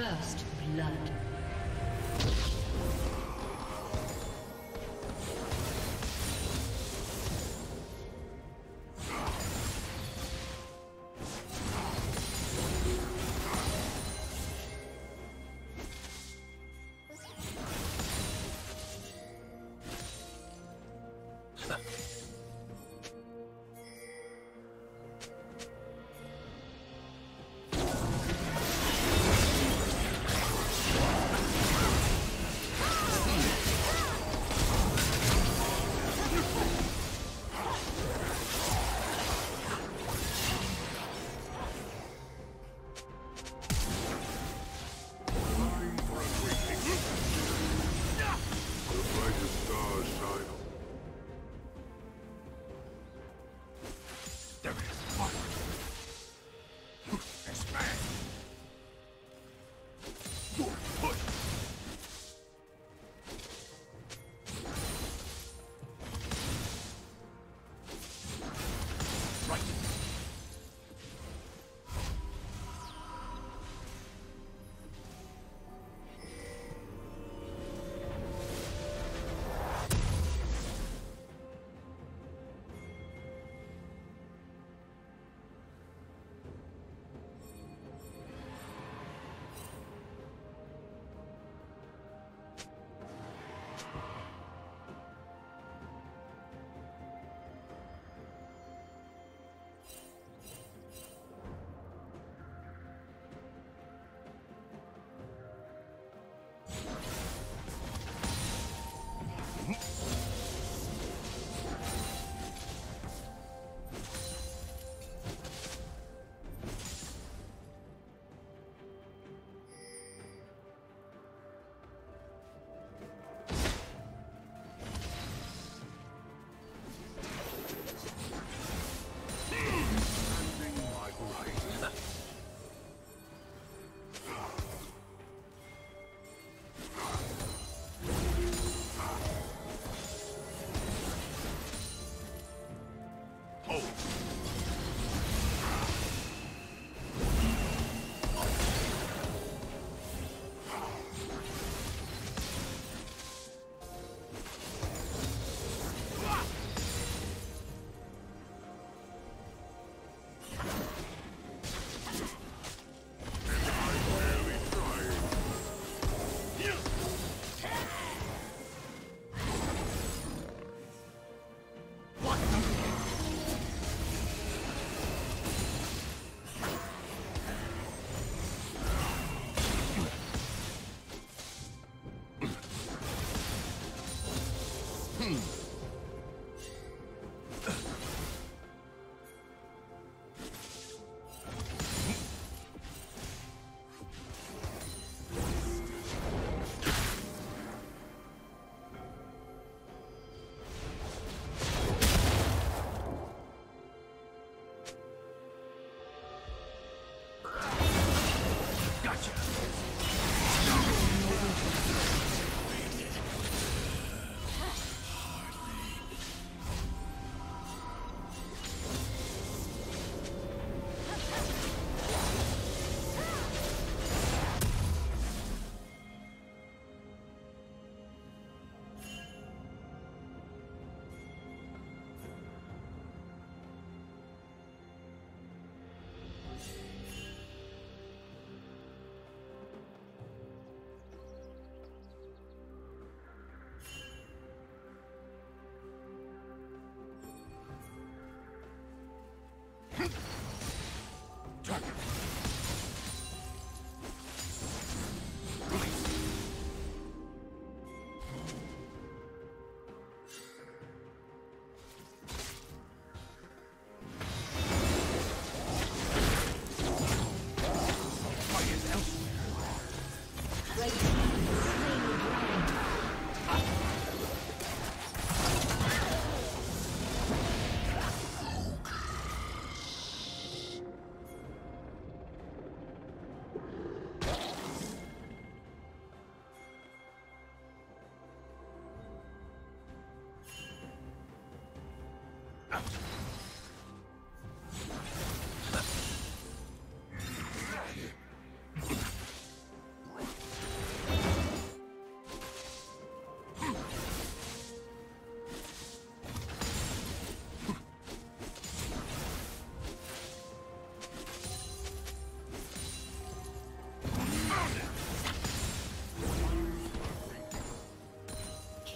First blood.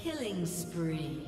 Killing spree.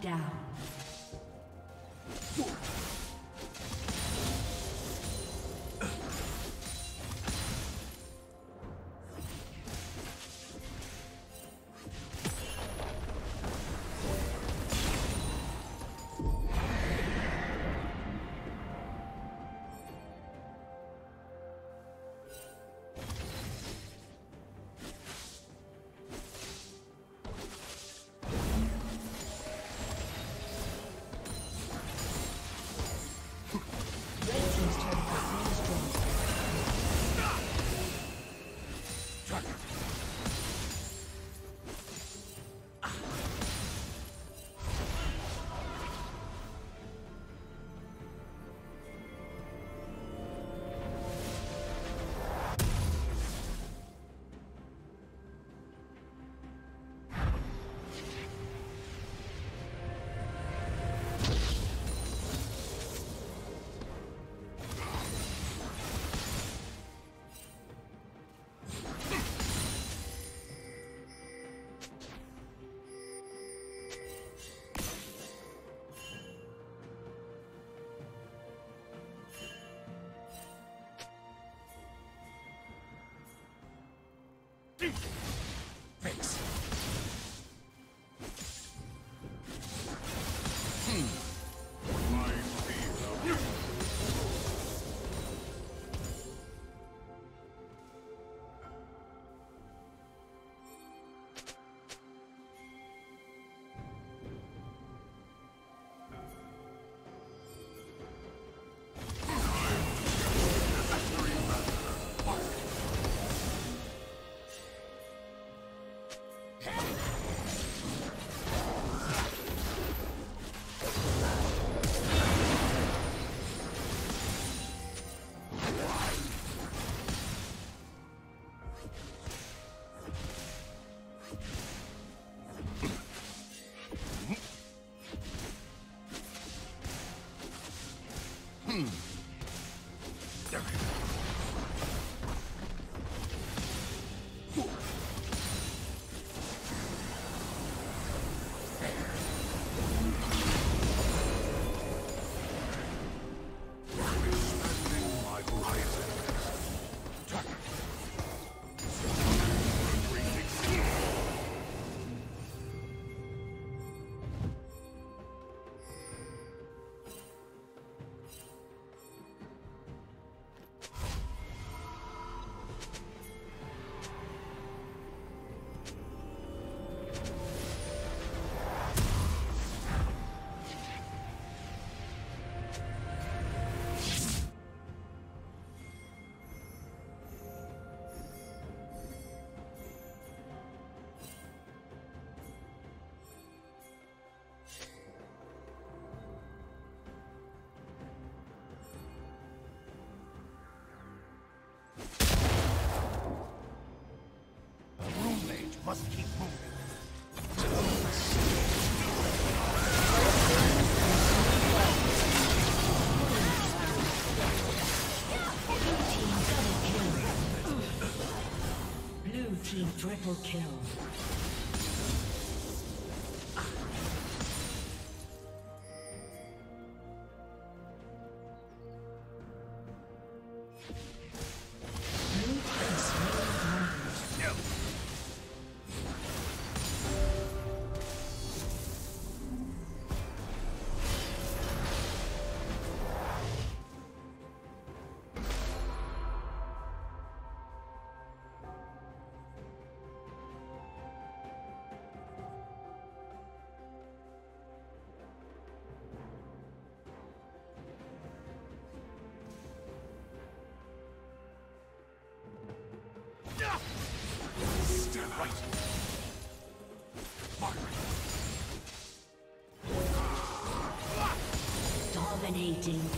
Down. Dude. Must keep moving. Blue team triple kill. Dominating.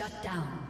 Shut down.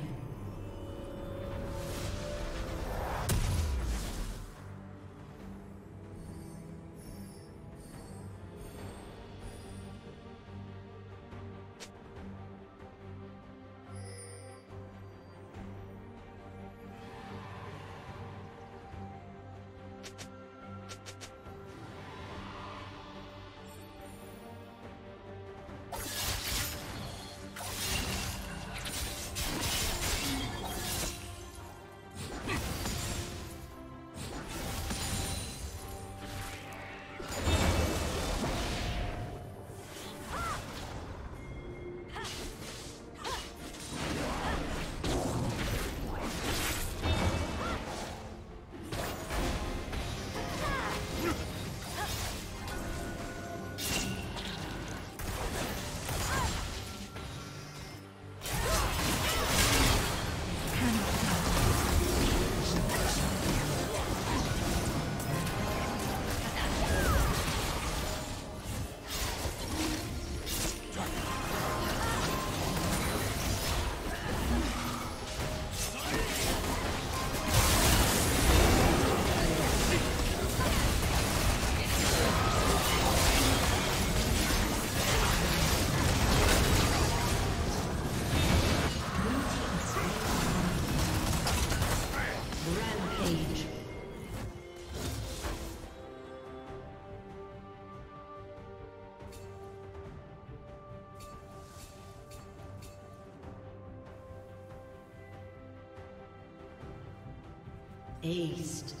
Aced.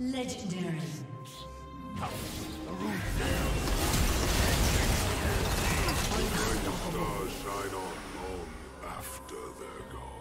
Legendary. Stars shine on after they're gone.